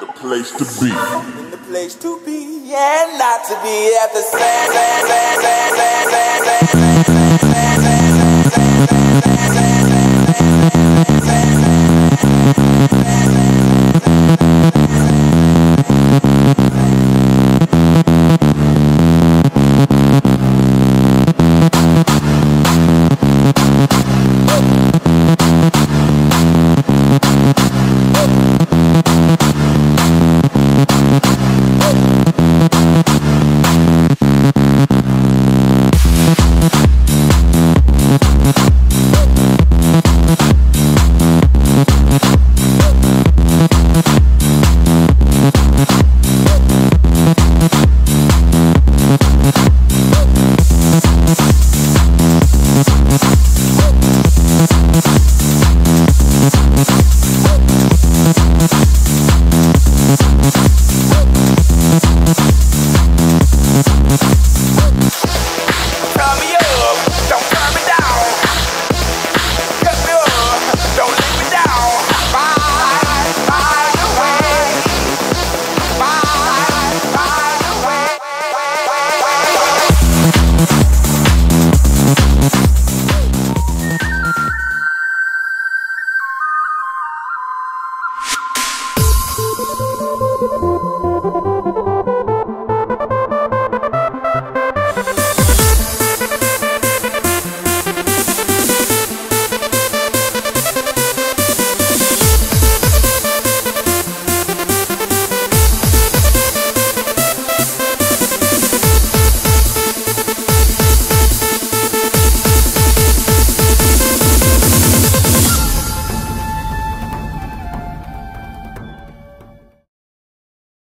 The place to be. In the place to be and not to be at the same.